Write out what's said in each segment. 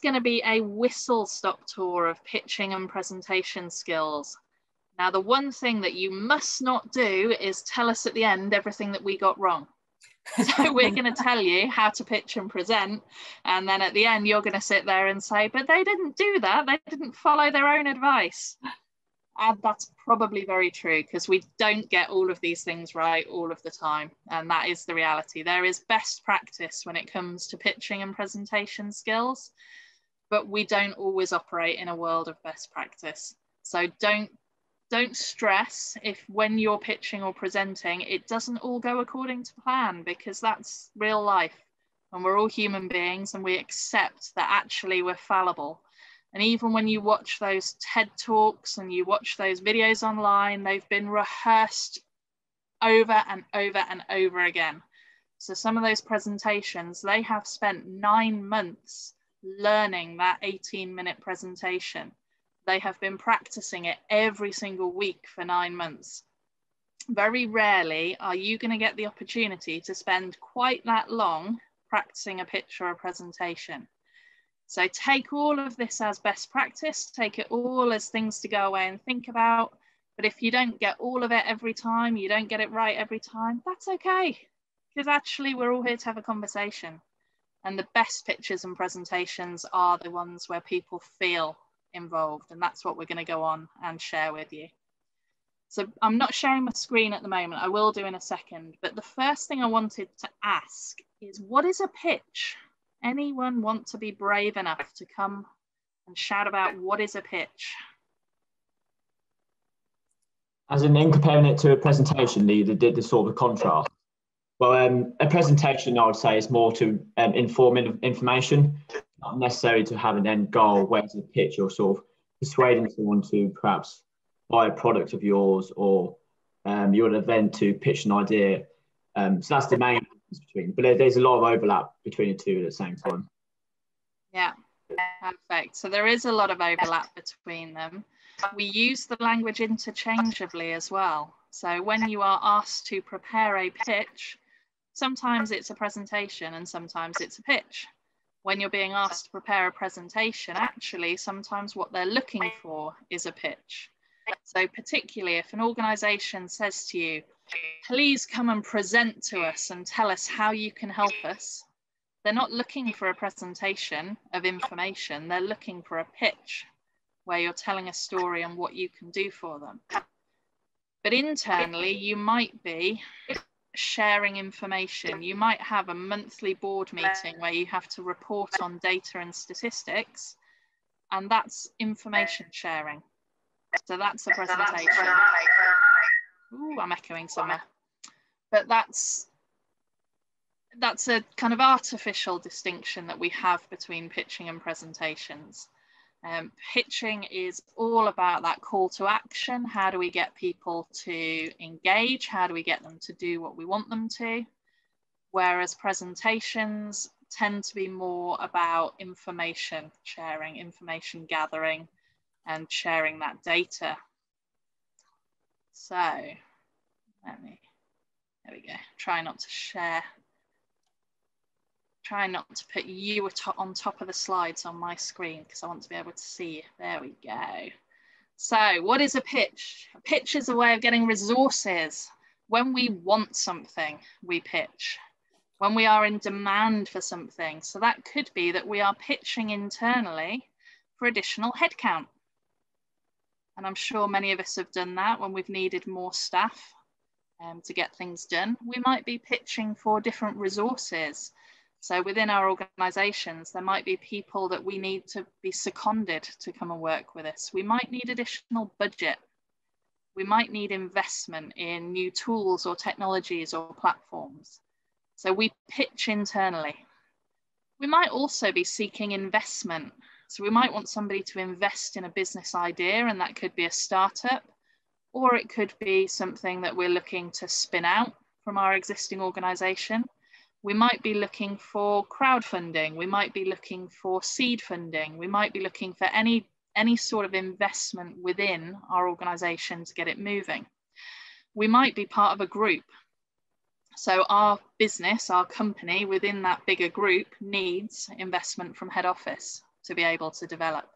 going to be a whistle stop tour of pitching and presentation skills. Now, the one thing that you must not do is tell us at the end everything that we got wrong. so we're going to tell you how to pitch and present and then at the end you're going to sit there and say but they didn't do that they didn't follow their own advice and that's probably very true because we don't get all of these things right all of the time and that is the reality there is best practice when it comes to pitching and presentation skills but we don't always operate in a world of best practice. So don't don't stress if when you're pitching or presenting it doesn't all go according to plan because that's real life. And we're all human beings and we accept that actually we're fallible. And even when you watch those ted talks and you watch those videos online they've been rehearsed over and over and over again. So some of those presentations they have spent nine months learning that 18 minute presentation they have been practicing it every single week for nine months. Very rarely are you going to get the opportunity to spend quite that long practicing a pitch or a presentation. So take all of this as best practice, take it all as things to go away and think about. But if you don't get all of it every time, you don't get it right every time, that's okay. Because actually, we're all here to have a conversation. And the best pictures and presentations are the ones where people feel involved and that's what we're going to go on and share with you. So I'm not sharing my screen at the moment, I will do in a second, but the first thing I wanted to ask is what is a pitch? Anyone want to be brave enough to come and shout about what is a pitch? As in, in comparing it to a presentation, the, the, the sort of contrast. Well, um, a presentation, I would say, is more to um, inform information not necessarily to have an end goal where to pitch or sort of persuading someone to perhaps buy a product of yours or um, you're an event to pitch an idea. Um, so that's the main difference between, but there's a lot of overlap between the two at the same time. Yeah, perfect. So there is a lot of overlap between them. We use the language interchangeably as well. So when you are asked to prepare a pitch, sometimes it's a presentation and sometimes it's a pitch when you're being asked to prepare a presentation, actually, sometimes what they're looking for is a pitch. So, particularly if an organization says to you, please come and present to us and tell us how you can help us, they're not looking for a presentation of information, they're looking for a pitch where you're telling a story and what you can do for them. But internally, you might be sharing information. You might have a monthly board meeting where you have to report on data and statistics, and that's information sharing. So that's a presentation. Ooh, I'm echoing somewhere. But that's that's a kind of artificial distinction that we have between pitching and presentations. Um, pitching is all about that call to action. How do we get people to engage? How do we get them to do what we want them to? Whereas presentations tend to be more about information sharing, information gathering, and sharing that data. So, let me, there we go. Try not to share try not to put you on top of the slides on my screen because I want to be able to see you. There we go. So what is a pitch? A pitch is a way of getting resources. When we want something, we pitch. When we are in demand for something. So that could be that we are pitching internally for additional headcount. And I'm sure many of us have done that when we've needed more staff um, to get things done. We might be pitching for different resources so within our organisations, there might be people that we need to be seconded to come and work with us. We might need additional budget. We might need investment in new tools or technologies or platforms. So we pitch internally. We might also be seeking investment. So we might want somebody to invest in a business idea, and that could be a startup, or it could be something that we're looking to spin out from our existing organisation we might be looking for crowdfunding, we might be looking for seed funding, we might be looking for any, any sort of investment within our organization to get it moving. We might be part of a group. So our business, our company within that bigger group needs investment from head office to be able to develop.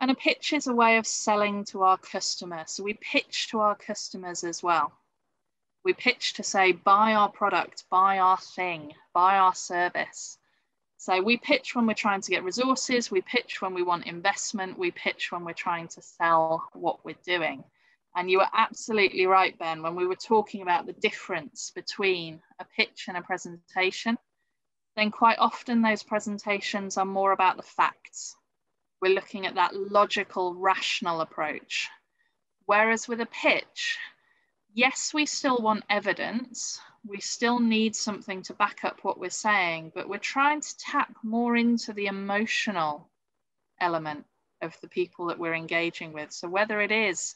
And a pitch is a way of selling to our customer. So we pitch to our customers as well. We pitch to say, buy our product, buy our thing, buy our service. So we pitch when we're trying to get resources, we pitch when we want investment, we pitch when we're trying to sell what we're doing. And you were absolutely right, Ben, when we were talking about the difference between a pitch and a presentation, then quite often those presentations are more about the facts. We're looking at that logical, rational approach. Whereas with a pitch, yes, we still want evidence. We still need something to back up what we're saying, but we're trying to tap more into the emotional element of the people that we're engaging with. So whether it is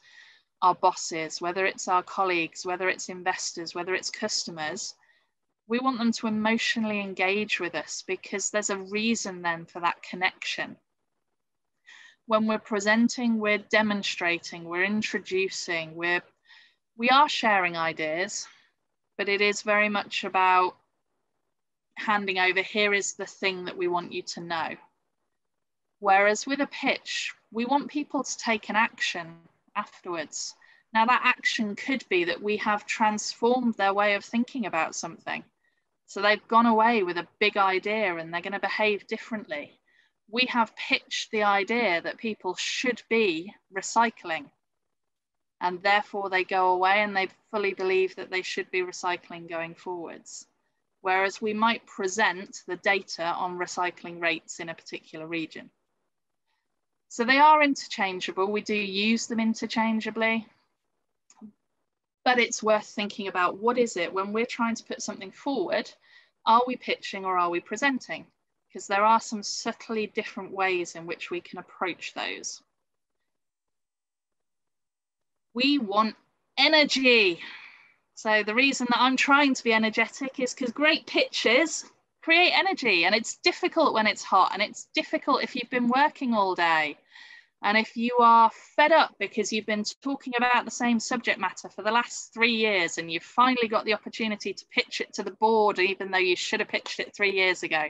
our bosses, whether it's our colleagues, whether it's investors, whether it's customers, we want them to emotionally engage with us because there's a reason then for that connection. When we're presenting, we're demonstrating, we're introducing, we're we are sharing ideas, but it is very much about handing over here is the thing that we want you to know. Whereas with a pitch, we want people to take an action afterwards. Now, that action could be that we have transformed their way of thinking about something. So they've gone away with a big idea and they're going to behave differently. We have pitched the idea that people should be recycling. And therefore, they go away and they fully believe that they should be recycling going forwards. Whereas we might present the data on recycling rates in a particular region. So they are interchangeable. We do use them interchangeably. But it's worth thinking about what is it when we're trying to put something forward? Are we pitching or are we presenting? Because there are some subtly different ways in which we can approach those. We want energy. So the reason that I'm trying to be energetic is because great pitches create energy and it's difficult when it's hot and it's difficult if you've been working all day and if you are fed up because you've been talking about the same subject matter for the last three years and you've finally got the opportunity to pitch it to the board even though you should have pitched it three years ago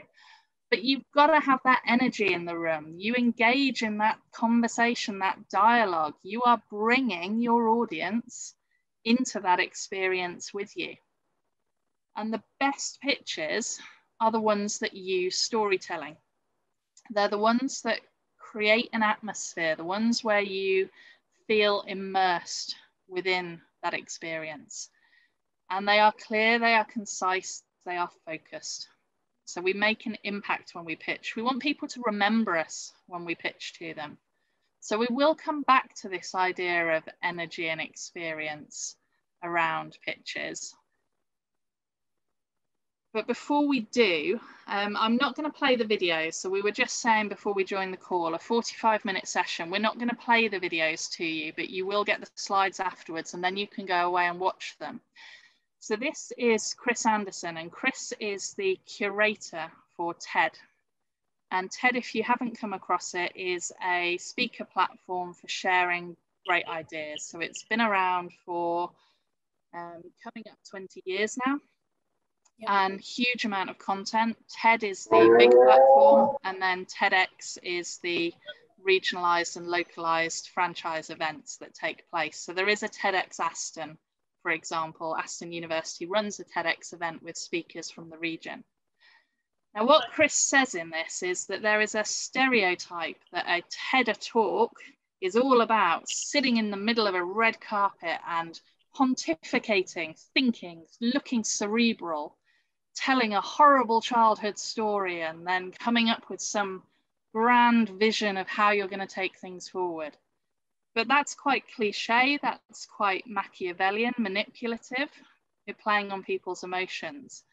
but you've got to have that energy in the room you engage in that conversation that dialogue you are bringing your audience into that experience with you and the best pitches are the ones that use storytelling. They're the ones that create an atmosphere, the ones where you feel immersed within that experience. And they are clear, they are concise, they are focused. So we make an impact when we pitch. We want people to remember us when we pitch to them. So we will come back to this idea of energy and experience around pitches. But before we do, um, I'm not going to play the videos. So we were just saying before we joined the call, a 45 minute session. We're not going to play the videos to you, but you will get the slides afterwards and then you can go away and watch them. So this is Chris Anderson and Chris is the curator for TED. And TED, if you haven't come across it, is a speaker platform for sharing great ideas. So it's been around for um, coming up 20 years now and huge amount of content. TED is the big platform, and then TEDx is the regionalized and localized franchise events that take place. So there is a TEDx Aston, for example. Aston University runs a TEDx event with speakers from the region. Now, what Chris says in this is that there is a stereotype that a TED talk is all about sitting in the middle of a red carpet and pontificating, thinking, looking cerebral, telling a horrible childhood story and then coming up with some grand vision of how you're going to take things forward. But that's quite cliche, that's quite Machiavellian, manipulative. You're playing on people's emotions.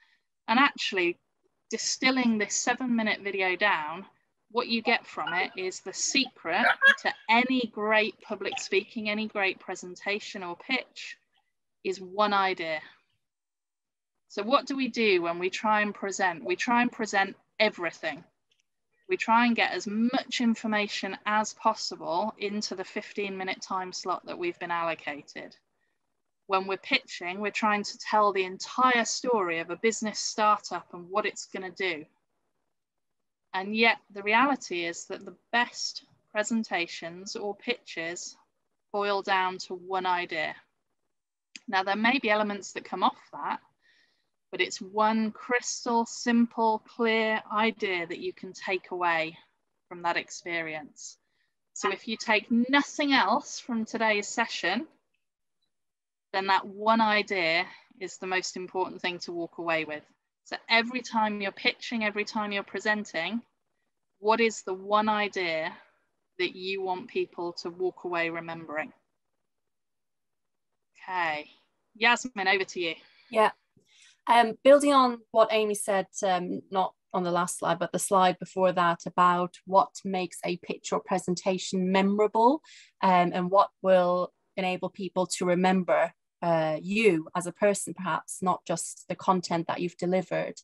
And actually, distilling this seven minute video down, what you get from it is the secret to any great public speaking, any great presentation or pitch is one idea. So what do we do when we try and present? We try and present everything. We try and get as much information as possible into the 15 minute time slot that we've been allocated. When we're pitching, we're trying to tell the entire story of a business startup and what it's going to do. And yet the reality is that the best presentations or pitches boil down to one idea. Now there may be elements that come off that, but it's one crystal simple, clear idea that you can take away from that experience. So if you take nothing else from today's session, then that one idea is the most important thing to walk away with. So every time you're pitching, every time you're presenting, what is the one idea that you want people to walk away remembering? Okay, Yasmin, over to you. Yeah, um, building on what Amy said, um, not on the last slide, but the slide before that about what makes a pitch or presentation memorable um, and what will enable people to remember uh, you as a person, perhaps not just the content that you've delivered.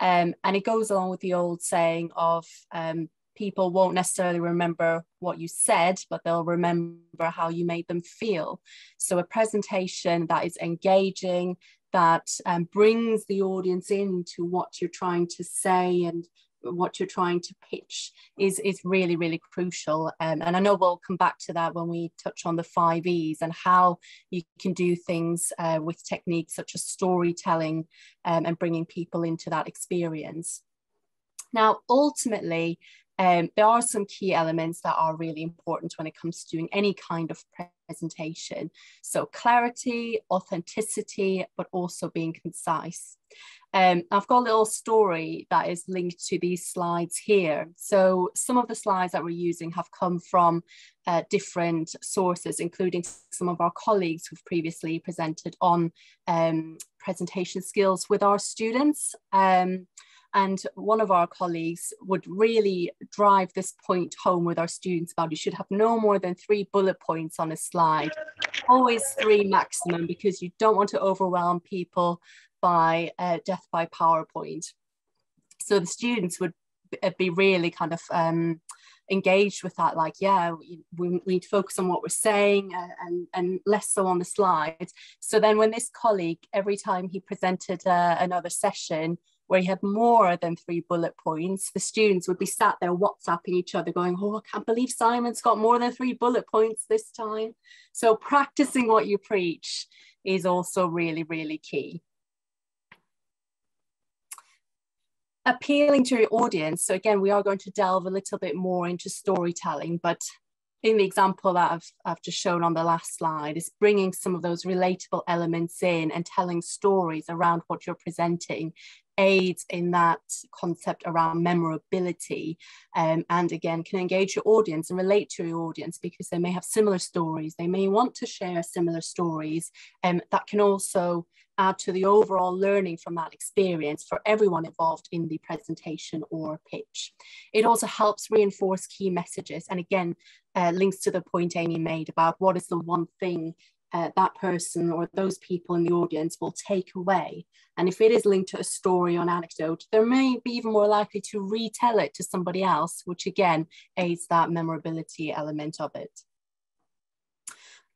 Um, and it goes along with the old saying of um, people won't necessarily remember what you said, but they'll remember how you made them feel. So a presentation that is engaging, that um, brings the audience into what you're trying to say and what you're trying to pitch is is really really crucial. Um, and i know we'll come back to that when we touch on the five e's and how you can do things uh, with techniques such as storytelling um, and bringing people into that experience. Now ultimately um, there are some key elements that are really important when it comes to doing any kind of presentation. So clarity, authenticity, but also being concise. Um, I've got a little story that is linked to these slides here. So some of the slides that we're using have come from uh, different sources, including some of our colleagues who've previously presented on um, presentation skills with our students. Um, and one of our colleagues would really drive this point home with our students about you should have no more than three bullet points on a slide, always three maximum, because you don't want to overwhelm people by uh, death by PowerPoint. So the students would be really kind of um, engaged with that like yeah we, we, need to focus on what we're saying uh, and and less so on the slides so then when this colleague every time he presented uh, another session where he had more than three bullet points, the students would be sat there WhatsApping each other, going, Oh, I can't believe Simon's got more than three bullet points this time. So, practicing what you preach is also really, really key. Appealing to your audience. So, again, we are going to delve a little bit more into storytelling, but in the example that I've, I've just shown on the last slide is bringing some of those relatable elements in and telling stories around what you're presenting aids in that concept around memorability um, and again can engage your audience and relate to your audience because they may have similar stories they may want to share similar stories and um, that can also add to the overall learning from that experience for everyone involved in the presentation or pitch. It also helps reinforce key messages and again uh, links to the point Amy made about what is the one thing uh, that person or those people in the audience will take away. And if it is linked to a story or an anecdote, they may be even more likely to retell it to somebody else, which again aids that memorability element of it.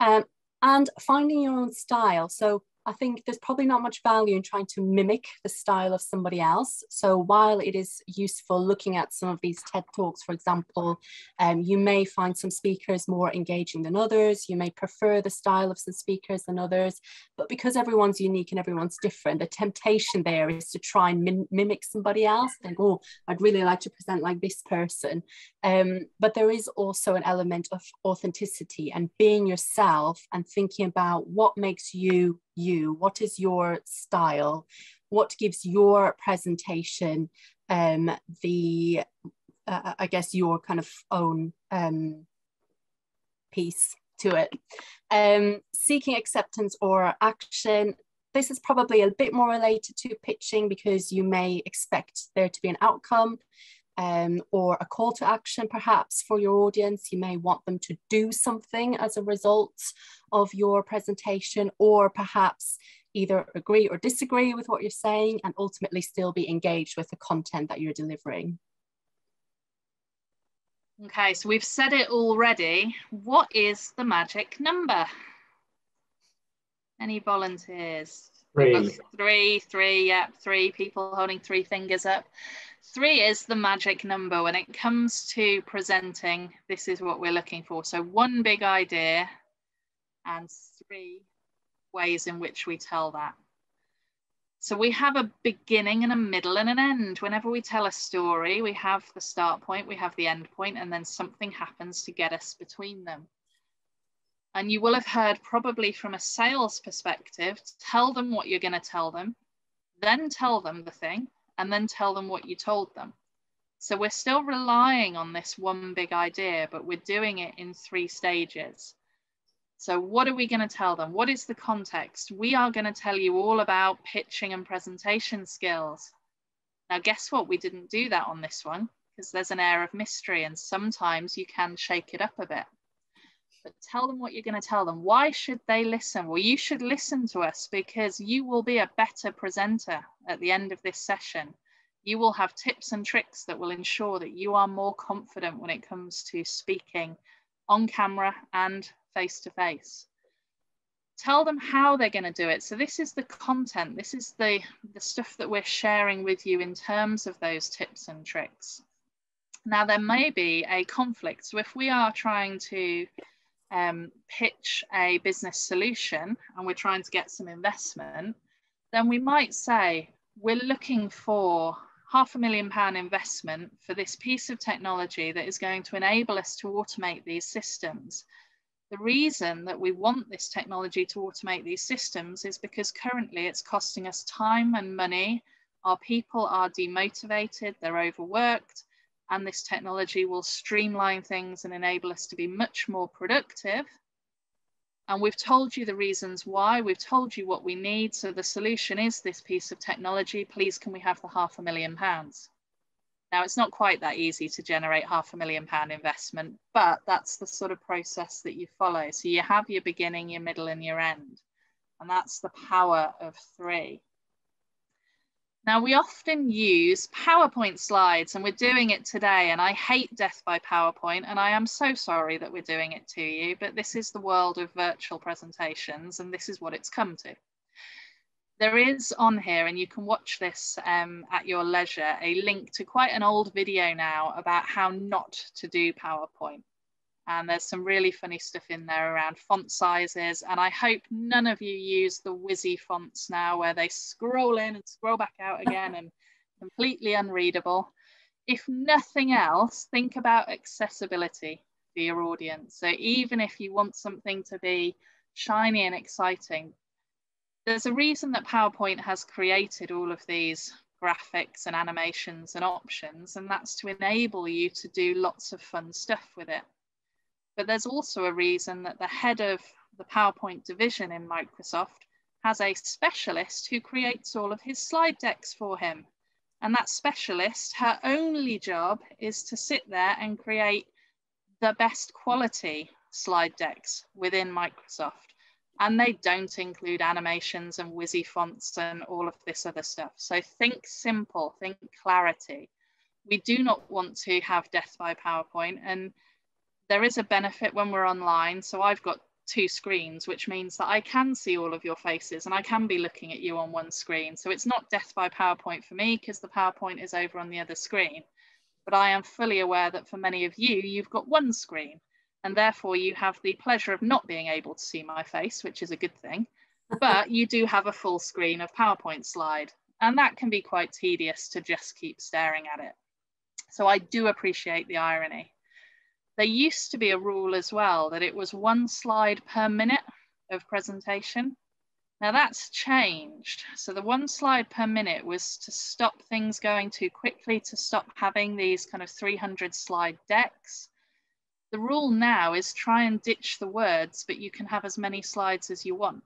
Um, and finding your own style. So I think there's probably not much value in trying to mimic the style of somebody else. So while it is useful looking at some of these TED Talks, for example, um, you may find some speakers more engaging than others. You may prefer the style of some speakers than others. But because everyone's unique and everyone's different, the temptation there is to try and mim mimic somebody else. Think, oh, I'd really like to present like this person. Um, but there is also an element of authenticity and being yourself and thinking about what makes you you? What is your style? What gives your presentation um, the, uh, I guess, your kind of own um, piece to it? Um, seeking acceptance or action. This is probably a bit more related to pitching because you may expect there to be an outcome um, or a call to action perhaps for your audience. You may want them to do something as a result of your presentation, or perhaps either agree or disagree with what you're saying and ultimately still be engaged with the content that you're delivering. Okay, so we've said it already. What is the magic number? Any volunteers? Three. Three, three, yeah, three people holding three fingers up. Three is the magic number when it comes to presenting. This is what we're looking for. So one big idea and three ways in which we tell that. So we have a beginning and a middle and an end. Whenever we tell a story, we have the start point, we have the end point, and then something happens to get us between them. And you will have heard probably from a sales perspective, tell them what you're going to tell them, then tell them the thing, and then tell them what you told them. So we're still relying on this one big idea, but we're doing it in three stages. So what are we going to tell them? What is the context? We are going to tell you all about pitching and presentation skills. Now, guess what? We didn't do that on this one because there's an air of mystery and sometimes you can shake it up a bit. But tell them what you're going to tell them. Why should they listen? Well, you should listen to us because you will be a better presenter at the end of this session. You will have tips and tricks that will ensure that you are more confident when it comes to speaking on camera and face to face. Tell them how they're going to do it. So this is the content. This is the, the stuff that we're sharing with you in terms of those tips and tricks. Now, there may be a conflict. So if we are trying to um, pitch a business solution and we're trying to get some investment, then we might say, we're looking for half a million pound investment for this piece of technology that is going to enable us to automate these systems the reason that we want this technology to automate these systems is because currently it's costing us time and money. Our people are demotivated, they're overworked, and this technology will streamline things and enable us to be much more productive. And we've told you the reasons why, we've told you what we need. So the solution is this piece of technology. Please, can we have the half a million pounds? Now, it's not quite that easy to generate half a million pound investment, but that's the sort of process that you follow. So you have your beginning, your middle, and your end. And that's the power of three. Now, we often use PowerPoint slides, and we're doing it today. And I hate death by PowerPoint, and I am so sorry that we're doing it to you, but this is the world of virtual presentations, and this is what it's come to there is on here, and you can watch this um, at your leisure, a link to quite an old video now about how not to do PowerPoint. And there's some really funny stuff in there around font sizes. And I hope none of you use the whizzy fonts now where they scroll in and scroll back out again and completely unreadable. If nothing else, think about accessibility for your audience. So even if you want something to be shiny and exciting, there's a reason that PowerPoint has created all of these graphics and animations and options, and that's to enable you to do lots of fun stuff with it. But there's also a reason that the head of the PowerPoint division in Microsoft has a specialist who creates all of his slide decks for him. And that specialist, her only job is to sit there and create the best quality slide decks within Microsoft and they don't include animations and whizzy fonts and all of this other stuff. So think simple, think clarity. We do not want to have death by PowerPoint and there is a benefit when we're online. So I've got two screens, which means that I can see all of your faces and I can be looking at you on one screen. So it's not death by PowerPoint for me because the PowerPoint is over on the other screen. But I am fully aware that for many of you, you've got one screen and therefore you have the pleasure of not being able to see my face, which is a good thing, but you do have a full screen of PowerPoint slide, and that can be quite tedious to just keep staring at it. So I do appreciate the irony. There used to be a rule as well that it was one slide per minute of presentation. Now that's changed. So the one slide per minute was to stop things going too quickly, to stop having these kind of 300 slide decks. The rule now is try and ditch the words, but you can have as many slides as you want.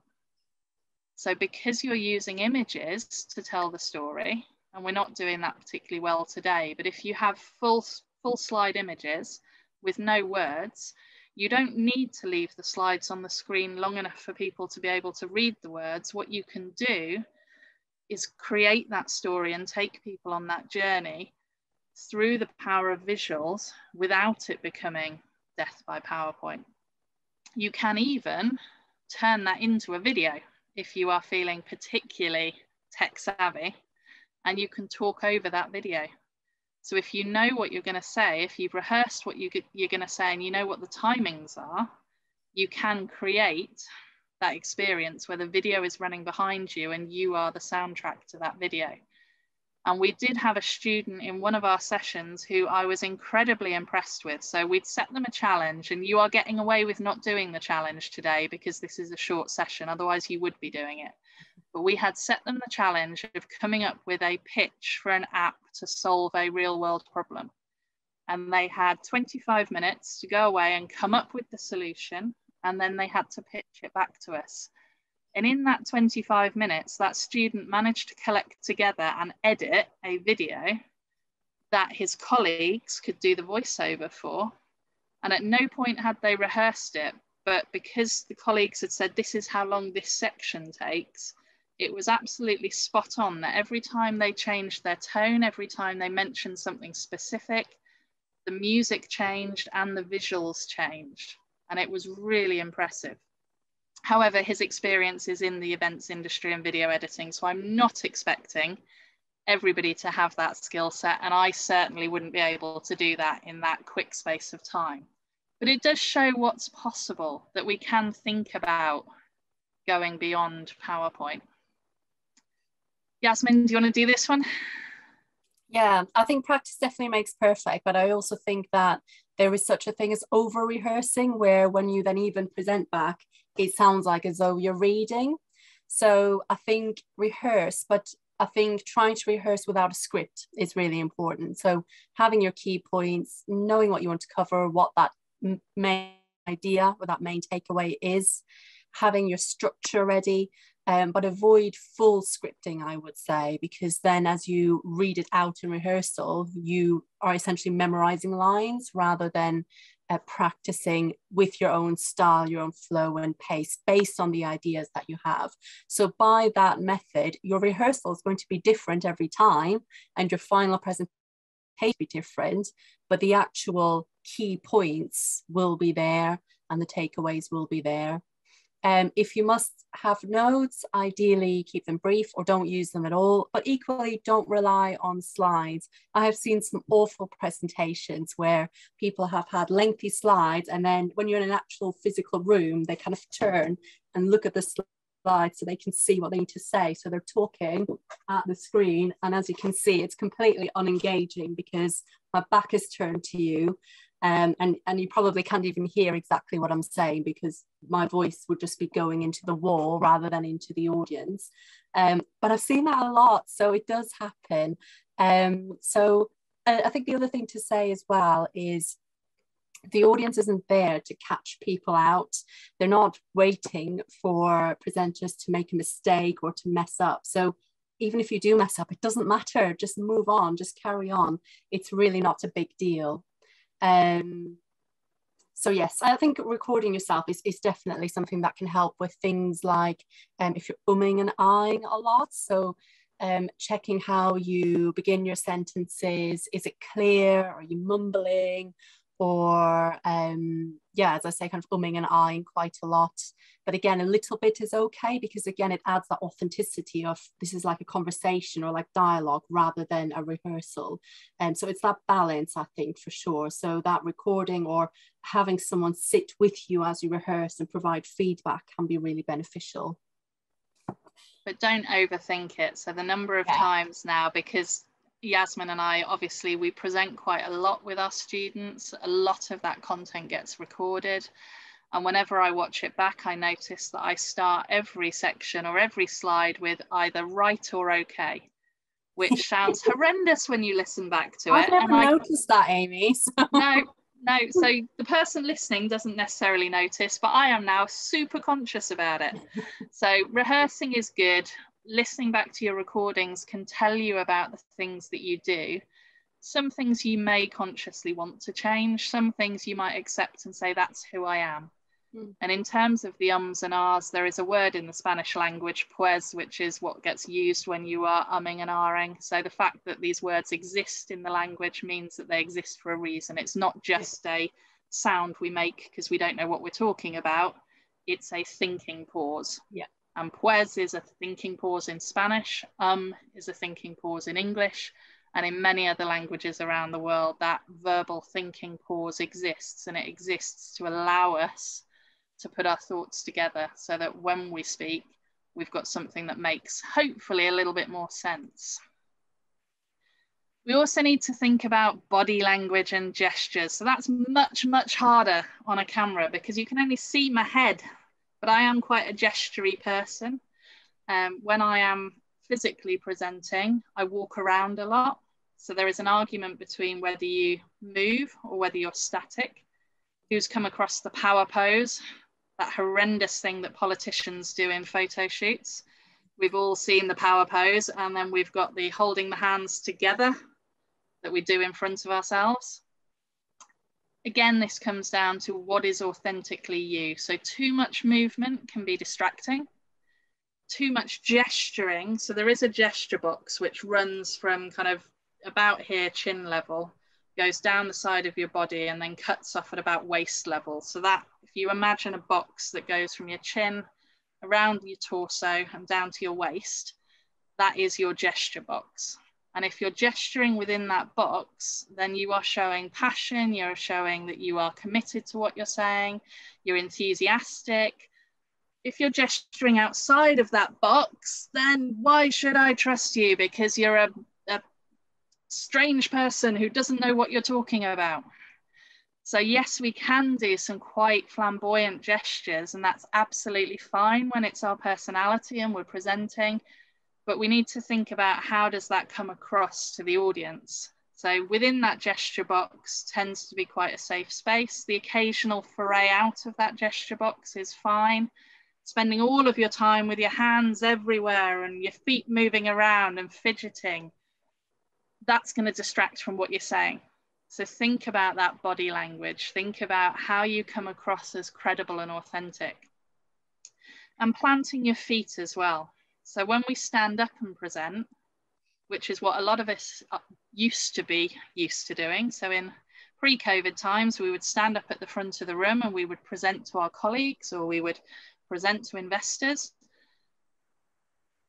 So because you're using images to tell the story, and we're not doing that particularly well today, but if you have full, full slide images with no words, you don't need to leave the slides on the screen long enough for people to be able to read the words. What you can do is create that story and take people on that journey through the power of visuals without it becoming death by PowerPoint. You can even turn that into a video. if you are feeling particularly tech savvy and you can talk over that video. So if you know what you're going to say, if you've rehearsed what you, you're going to say and you know what the timings are, you can create that experience where the video is running behind you and you are the soundtrack to that video. And we did have a student in one of our sessions who I was incredibly impressed with. So we'd set them a challenge, and you are getting away with not doing the challenge today because this is a short session, otherwise, you would be doing it. But we had set them the challenge of coming up with a pitch for an app to solve a real world problem. And they had 25 minutes to go away and come up with the solution, and then they had to pitch it back to us. And in that 25 minutes, that student managed to collect together and edit a video that his colleagues could do the voiceover for. And at no point had they rehearsed it, but because the colleagues had said, this is how long this section takes, it was absolutely spot on that every time they changed their tone, every time they mentioned something specific, the music changed and the visuals changed. And it was really impressive. However, his experience is in the events industry and video editing, so I'm not expecting everybody to have that skill set, and I certainly wouldn't be able to do that in that quick space of time. But it does show what's possible, that we can think about going beyond PowerPoint. Yasmin, do you want to do this one? Yeah, I think practice definitely makes perfect, but I also think that there is such a thing as over rehearsing, where when you then even present back, it sounds like as though you're reading. So I think rehearse, but I think trying to rehearse without a script is really important. So having your key points, knowing what you want to cover, what that main idea or that main takeaway is, having your structure ready, um, but avoid full scripting, I would say, because then as you read it out in rehearsal, you are essentially memorizing lines rather than uh, practicing with your own style, your own flow and pace based on the ideas that you have. So, by that method, your rehearsal is going to be different every time, and your final presentation will be different, but the actual key points will be there and the takeaways will be there. Um, if you must have notes, ideally keep them brief or don't use them at all, but equally don't rely on slides. I have seen some awful presentations where people have had lengthy slides and then when you're in an actual physical room, they kind of turn and look at the slide so they can see what they need to say. So they're talking at the screen and as you can see, it's completely unengaging because my back is turned to you um, and, and you probably can't even hear exactly what I'm saying because my voice would just be going into the wall rather than into the audience. Um, but I've seen that a lot, so it does happen. Um, so uh, I think the other thing to say as well is the audience isn't there to catch people out. They're not waiting for presenters to make a mistake or to mess up. So even if you do mess up, it doesn't matter. Just move on, just carry on. It's really not a big deal. Um, so yes, I think recording yourself is, is definitely something that can help with things like um, if you're umming and ahhing a lot. So um, checking how you begin your sentences. Is it clear? Are you mumbling? Or um, yeah, as I say, kind of umming and ahhing quite a lot. But again, a little bit is okay because again, it adds that authenticity of this is like a conversation or like dialogue rather than a rehearsal. And so it's that balance, I think, for sure. So that recording or having someone sit with you as you rehearse and provide feedback can be really beneficial. But don't overthink it. So the number of yeah. times now, because Yasmin and I, obviously, we present quite a lot with our students. A lot of that content gets recorded. And whenever I watch it back, I notice that I start every section or every slide with either right or okay, which sounds horrendous when you listen back to I've it. I've never noticed that, Amy. So. No, no. So the person listening doesn't necessarily notice, but I am now super conscious about it. So rehearsing is good listening back to your recordings can tell you about the things that you do. Some things you may consciously want to change, some things you might accept and say, that's who I am. Mm. And in terms of the ums and ahs, there is a word in the Spanish language, pues, which is what gets used when you are umming and ahhing. So the fact that these words exist in the language means that they exist for a reason. It's not just a sound we make because we don't know what we're talking about, it's a thinking pause. Yeah And pues is a thinking pause in Spanish, um is a thinking pause in English, and in many other languages around the world, that verbal thinking pause exists and it exists to allow us to put our thoughts together so that when we speak, we've got something that makes hopefully a little bit more sense. We also need to think about body language and gestures. So that's much, much harder on a camera because you can only see my head, but I am quite a gestury person. Um, when I am physically presenting, I walk around a lot. So there is an argument between whether you move or whether you're static. Who's come across the power pose? that horrendous thing that politicians do in photo shoots. We've all seen the power pose, and then we've got the holding the hands together that we do in front of ourselves. Again, this comes down to what is authentically you. So too much movement can be distracting. Too much gesturing. So there is a gesture box which runs from kind of about here, chin level, goes down the side of your body and then cuts off at about waist level. So that if you imagine a box that goes from your chin around your torso and down to your waist, that is your gesture box. And if you're gesturing within that box, then you are showing passion, you're showing that you are committed to what you're saying, you're enthusiastic. If you're gesturing outside of that box, then why should I trust you? Because you're a, a strange person who doesn't know what you're talking about. So yes, we can do some quite flamboyant gestures and that's absolutely fine when it's our personality and we're presenting, but we need to think about how does that come across to the audience. So within that gesture box tends to be quite a safe space. The occasional foray out of that gesture box is fine. Spending all of your time with your hands everywhere and your feet moving around and fidgeting, that's going to distract from what you're saying. So think about that body language. Think about how you come across as credible and authentic. And planting your feet as well. So when we stand up and present, which is what a lot of us used to be used to doing. So in pre-COVID times, we would stand up at the front of the room and we would present to our colleagues or we would present to investors.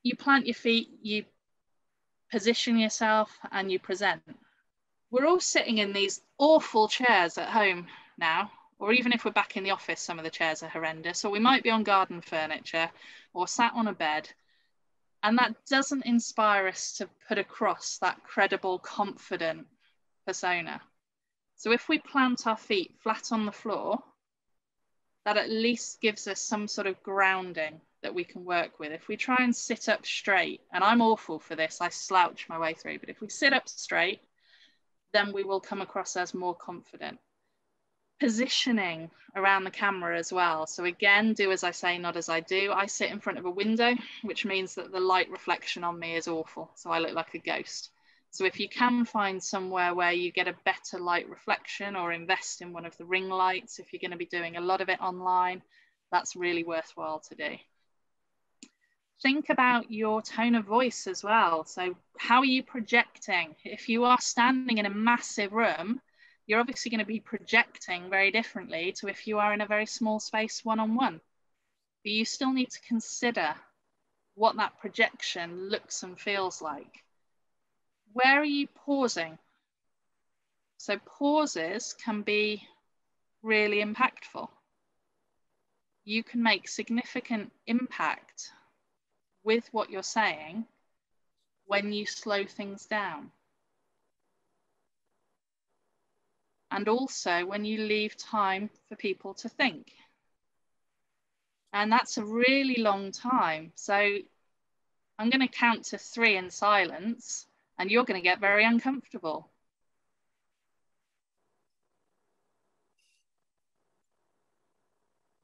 You plant your feet, you position yourself and you present we're all sitting in these awful chairs at home now, or even if we're back in the office, some of the chairs are horrendous, or we might be on garden furniture or sat on a bed. And that doesn't inspire us to put across that credible, confident persona. So if we plant our feet flat on the floor, that at least gives us some sort of grounding that we can work with. If we try and sit up straight, and I'm awful for this, I slouch my way through, but if we sit up straight then we will come across as more confident. Positioning around the camera as well. So again, do as I say, not as I do. I sit in front of a window, which means that the light reflection on me is awful. So I look like a ghost. So if you can find somewhere where you get a better light reflection or invest in one of the ring lights, if you're going to be doing a lot of it online, that's really worthwhile to do think about your tone of voice as well. So, how are you projecting? If you are standing in a massive room, you're obviously going to be projecting very differently to if you are in a very small space one on one. But you still need to consider what that projection looks and feels like. Where are you pausing? So, pauses can be really impactful. You can make significant impact with what you're saying when you slow things down. And also when you leave time for people to think. And that's a really long time. So I'm going to count to three in silence, and you're going to get very uncomfortable.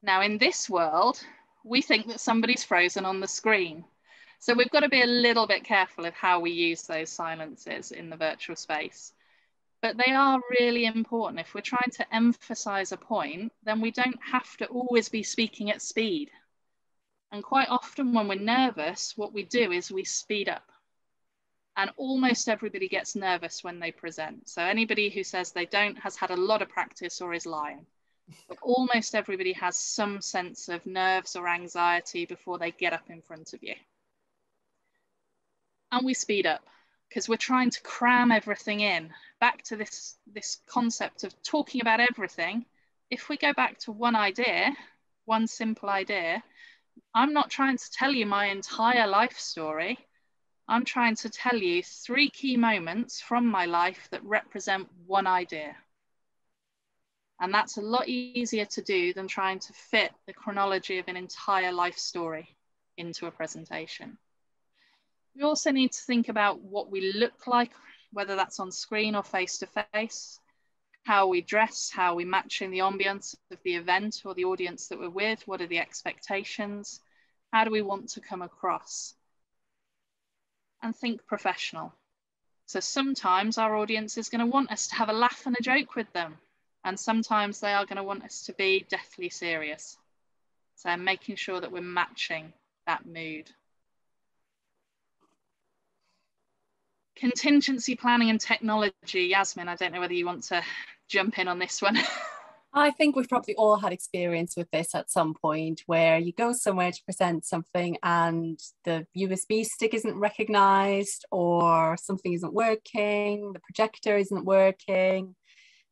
Now, in this world, we think that somebody's frozen on the screen. So we've got to be a little bit careful of how we use those silences in the virtual space. But they are really important. If we're trying to emphasize a point, then we don't have to always be speaking at speed. And quite often when we're nervous, what we do is we speed up. And almost everybody gets nervous when they present. So anybody who says they don't has had a lot of practice or is lying. But almost everybody has some sense of nerves or anxiety before they get up in front of you. And we speed up because we're trying to cram everything in. Back to this, this concept of talking about everything. If we go back to one idea, one simple idea, I'm not trying to tell you my entire life story. I'm trying to tell you three key moments from my life that represent one idea. And that's a lot easier to do than trying to fit the chronology of an entire life story into a presentation. We also need to think about what we look like, whether that's on screen or face to face, how we dress, how we match in the ambience of the event or the audience that we're with, what are the expectations, how do we want to come across? And think professional. So sometimes our audience is going to want us to have a laugh and a joke with them. And sometimes they are going to want us to be deathly serious. So making sure that we're matching that mood. Contingency planning and technology. Yasmin, I don't know whether you want to jump in on this one. I think we've probably all had experience with this at some point where you go somewhere to present something and the USB stick isn't recognized or something isn't working, the projector isn't working,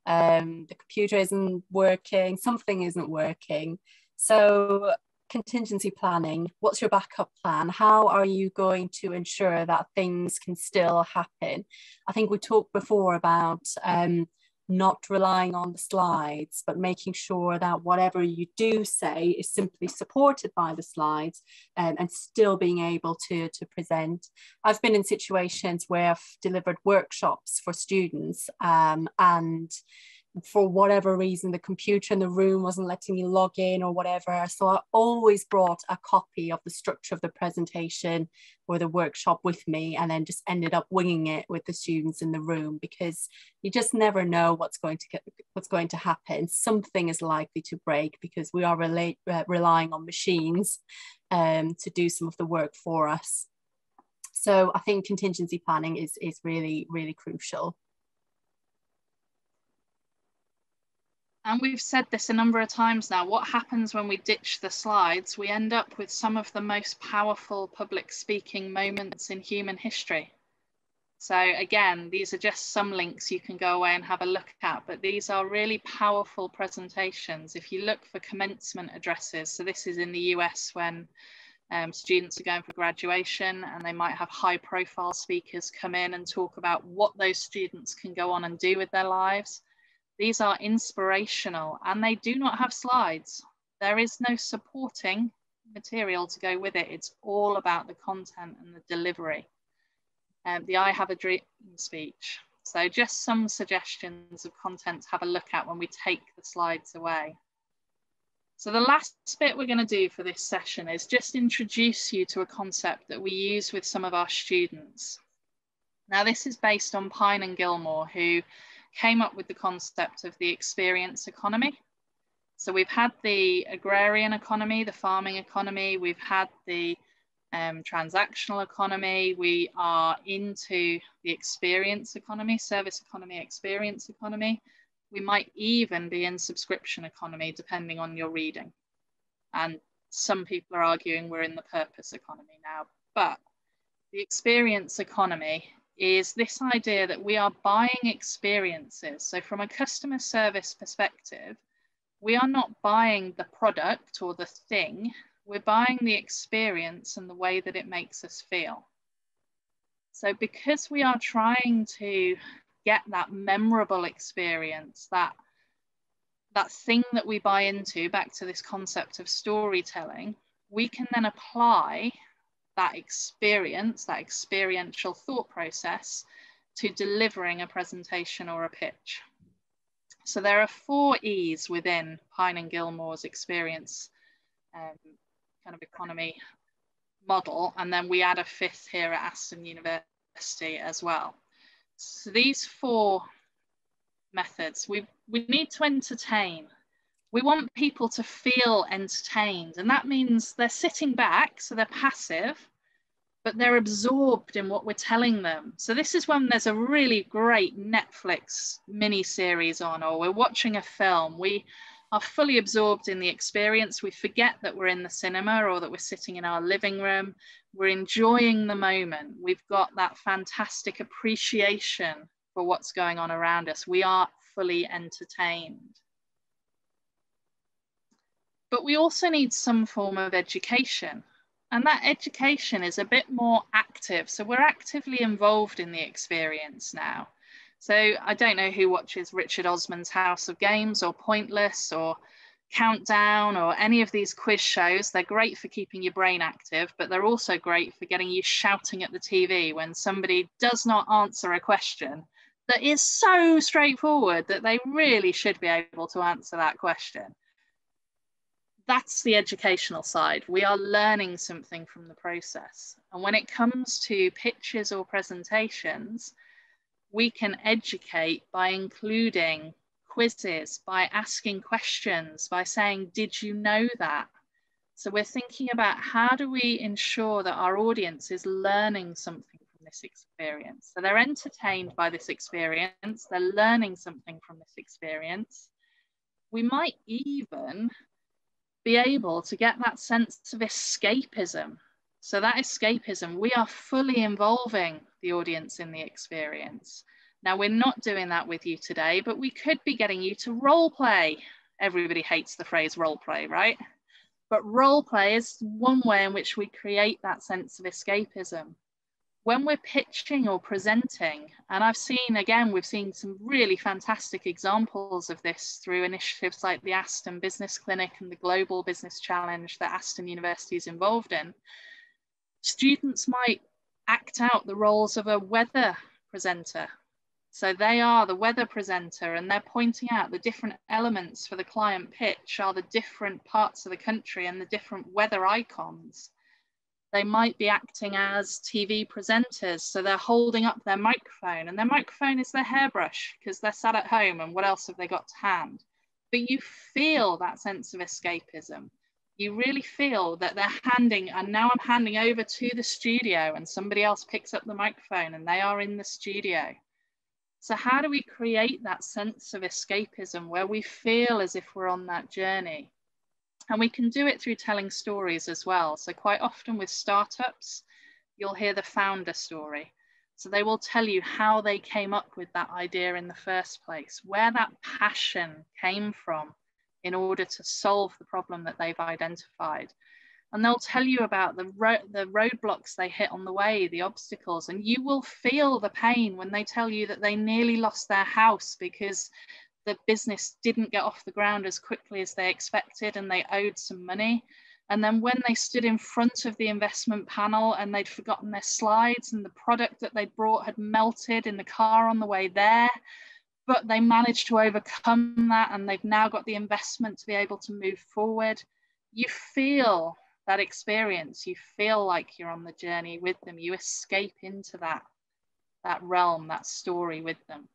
um, the computer isn't working, something isn't working. So contingency planning what's your backup plan? How are you going to ensure that things can still happen? I think we talked before about um, not relying on the slides but making sure that whatever you do say is simply supported by the slides um, and still being able to, to present. I've been in situations where i've delivered workshops for students um, and for whatever reason, the computer in the room wasn't letting me log in or whatever. So I always brought a copy of the structure of the presentation or the workshop with me and then just ended up winging it with the students in the room because you just never know what's going to get what's going to happen. Something is likely to break because we are relate, uh, relying on machines um, to do some of the work for us. So I think contingency planning is, is really, really crucial. And we've said this a number of times now. What happens when we ditch the slides? We end up with some of the most powerful public speaking moments in human history. So, again, these are just some links you can go away and have a look at, but these are really powerful presentations. If you look for commencement addresses, so this is in the US when um, students are going for graduation and they might have high profile speakers come in and talk about what those students can go on and do with their lives these are inspirational and they do not have slides. There is no supporting material to go with it. It's all about the content and the delivery. Um, the I have a dream speech. So just some suggestions of content to have a look at when we take the slides away. So the last bit we're going to do for this session is just introduce you to a concept that we use with some of our students. Now this is based on Pine and Gilmore, who came up with the concept of the experience economy. So we've had the agrarian economy, the farming economy, we've had the um, transactional economy, we are into the experience economy, service economy, experience economy. We might even be in subscription economy, depending on your reading. And some people are arguing we're in the purpose economy now, but the experience economy is this idea that we are buying experiences. So, from a customer service perspective, we are not buying the product or the thing, we're buying the experience and the way that it makes us feel. So, because we are trying to get that memorable experience, that that thing that we buy into, back to this concept of storytelling, we can then apply that experience, that experiential thought process to delivering a presentation or a pitch. So there are four E's within Pine and Gilmore's experience um, kind of economy model. And then we add a fifth here at Aston University as well. So these four methods, we, we need to entertain we want people to feel entertained. And that means they're sitting back, so they're passive, but they're absorbed in what we're telling them. So this is when there's a really great Netflix mini series on, or we're watching a film. We are fully absorbed in the experience. We forget that we're in the cinema or that we're sitting in our living room. We're enjoying the moment. We've got that fantastic appreciation for what's going on around us. We are fully entertained. But we also need some form of education. And that education is a bit more active. So we're actively involved in the experience now. So I don't know who watches Richard Osman's House of Games or Pointless or Countdown or any of these quiz shows. They're great for keeping your brain active, but they're also great for getting you shouting at the TV when somebody does not answer a question that is so straightforward that they really should be able to answer that question. That's the educational side. We are learning something from the process. And when it comes to pitches or presentations, we can educate by including quizzes, by asking questions, by saying, Did you know that? So we're thinking about how do we ensure that our audience is learning something from this experience? So they're entertained by this experience, they're learning something from this experience. We might even be able to get that sense of escapism so that escapism, we are fully involving the audience in the experience. Now we're not doing that with you today, but we could be getting you to role play. Everybody hates the phrase role play, right? But role play is one way in which we create that sense of escapism. When we're pitching or presenting, and I've seen, again, we've seen some really fantastic examples of this through initiatives like the Aston Business Clinic and the Global Business Challenge that Aston University is involved in students might act out the roles of a weather presenter. So they are the weather presenter and they're pointing out the different elements for the client pitch are the different parts of the country and the different weather icons. They might be acting as TV presenters. So they're holding up their microphone and their microphone is their hairbrush because they're sat at home and what else have they got to hand? But you feel that sense of escapism you really feel that they're handing, and now I'm handing over to the studio, and somebody else picks up the microphone and they are in the studio. So, how do we create that sense of escapism where we feel as if we're on that journey? And we can do it through telling stories as well. So, quite often with startups, you'll hear the founder story. So, they will tell you how they came up with that idea in the first place, where that passion came from in order to solve the problem that they've identified. And they'll tell you about the, ro- the roadblocks they hit on the way, the obstacles, and you will feel the pain when they tell you that they nearly lost their house because the business didn't get off the ground as quickly as they expected and they owed some money. And then when they stood in front of the investment panel and they'd forgotten their slides and the product that they'd brought had melted in the car on the way there, but they managed to overcome that and they've now got the investment to be able to move forward. You feel that experience, you feel like you're on the journey with them, you escape into that, that realm, that story with them.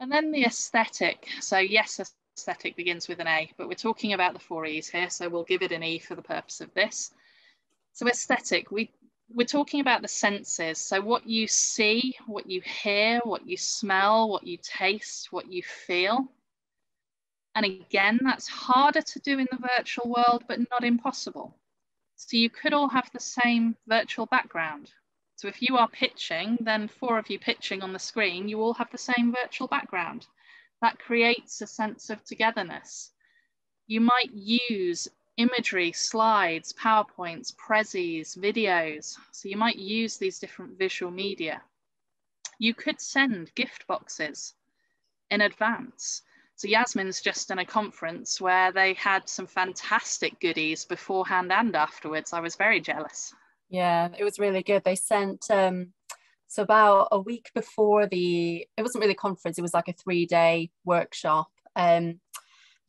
And then the aesthetic. So, yes, aesthetic begins with an A, but we're talking about the four E's here, so we'll give it an E for the purpose of this. So, aesthetic, we we're talking about the senses. So, what you see, what you hear, what you smell, what you taste, what you feel. And again, that's harder to do in the virtual world, but not impossible. So, you could all have the same virtual background. So, if you are pitching, then four of you pitching on the screen, you all have the same virtual background. That creates a sense of togetherness. You might use imagery, slides, PowerPoints, Prezis, videos. So you might use these different visual media. You could send gift boxes in advance. So Yasmin's just in a conference where they had some fantastic goodies beforehand and afterwards. I was very jealous. Yeah, it was really good. They sent um so about a week before the it wasn't really a conference, it was like a three-day workshop. Um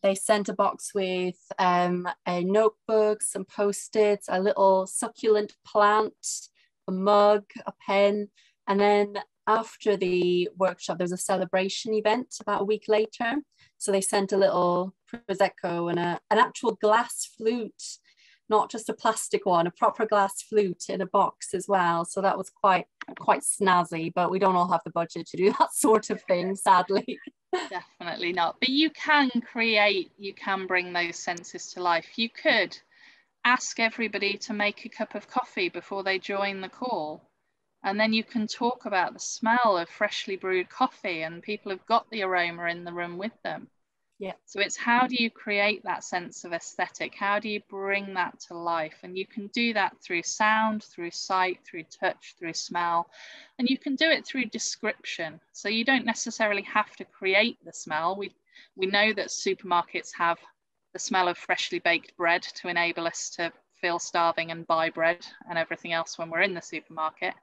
they sent a box with um, a notebook, some post-its, a little succulent plant, a mug, a pen. And then after the workshop, there was a celebration event about a week later. So they sent a little Prosecco and a, an actual glass flute, not just a plastic one, a proper glass flute in a box as well. So that was quite quite snazzy, but we don't all have the budget to do that sort of thing, sadly. Definitely not. But you can create, you can bring those senses to life. You could ask everybody to make a cup of coffee before they join the call. And then you can talk about the smell of freshly brewed coffee, and people have got the aroma in the room with them. Yeah. So it's how do you create that sense of aesthetic? How do you bring that to life? And you can do that through sound, through sight, through touch, through smell, and you can do it through description. So you don't necessarily have to create the smell. We we know that supermarkets have the smell of freshly baked bread to enable us to feel starving and buy bread and everything else when we're in the supermarket.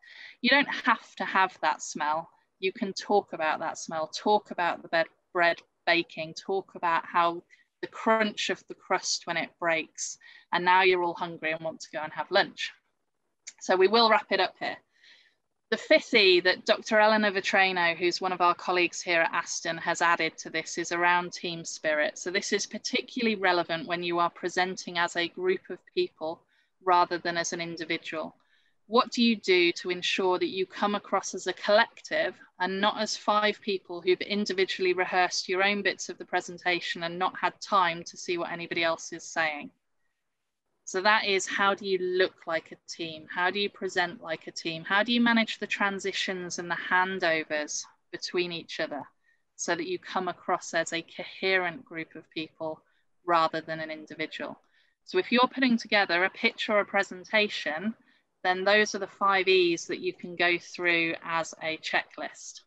You don't have to have that smell. You can talk about that smell, talk about the bed, bread baking, talk about how the crunch of the crust when it breaks, and now you're all hungry and want to go and have lunch. So we will wrap it up here. The fifth E that Dr. Eleanor Vitrano, who's one of our colleagues here at Aston, has added to this is around team spirit. So this is particularly relevant when you are presenting as a group of people rather than as an individual. What do you do to ensure that you come across as a collective and not as five people who've individually rehearsed your own bits of the presentation and not had time to see what anybody else is saying? So that is how do you look like a team? How do you present like a team? How do you manage the transitions and the handovers between each other so that you come across as a coherent group of people rather than an individual? So if you're putting together a pitch or a presentation, then those are the five E's that you can go through as a checklist.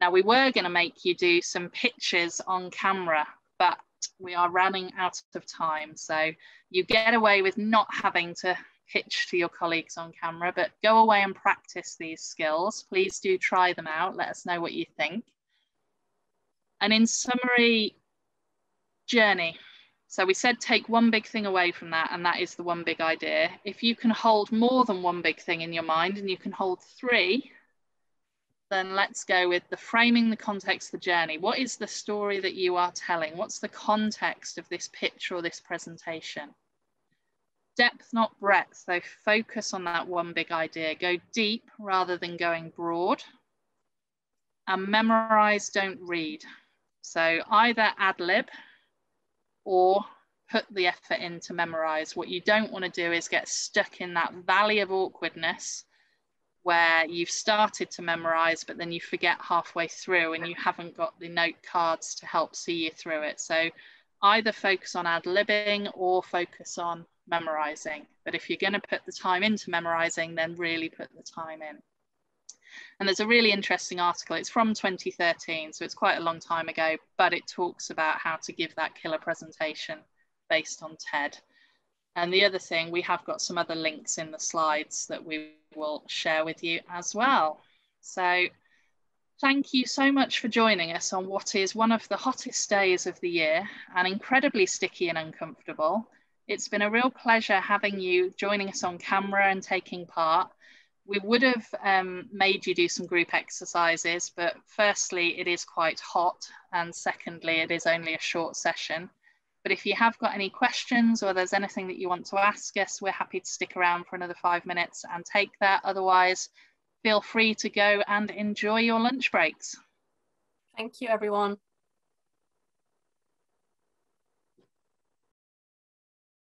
Now we were going to make you do some pitches on camera, but we are running out of time. So you get away with not having to pitch to your colleagues on camera, but go away and practice these skills. Please do try them out. Let us know what you think. And in summary, journey. So we said take one big thing away from that, and that is the one big idea. If you can hold more than one big thing in your mind and you can hold three, then let's go with the framing the context, the journey. What is the story that you are telling? What's the context of this pitch or this presentation? Depth, not breadth. So focus on that one big idea. Go deep rather than going broad. And memorize, don't read. So either ad lib or put the effort in to memorize. What you don't want to do is get stuck in that valley of awkwardness where you've started to memorize, but then you forget halfway through and you haven't got the note cards to help see you through it. So either focus on ad libbing or focus on memorizing. But if you're going to put the time into memorizing, then really put the time in. And there's a really interesting article. It's from 2013, so it's quite a long time ago, but it talks about how to give that killer presentation based on TED. And the other thing, we have got some other links in the slides that we will share with you as well. So thank you so much for joining us on what is one of the hottest days of the year and incredibly sticky and uncomfortable. It's been a real pleasure having you joining us on camera and taking part. We would have um, made you do some group exercises, but firstly, it is quite hot, and secondly, it is only a short session. But if you have got any questions or there's anything that you want to ask us, we're happy to stick around for another five minutes and take that. Otherwise, feel free to go and enjoy your lunch breaks. Thank you, everyone.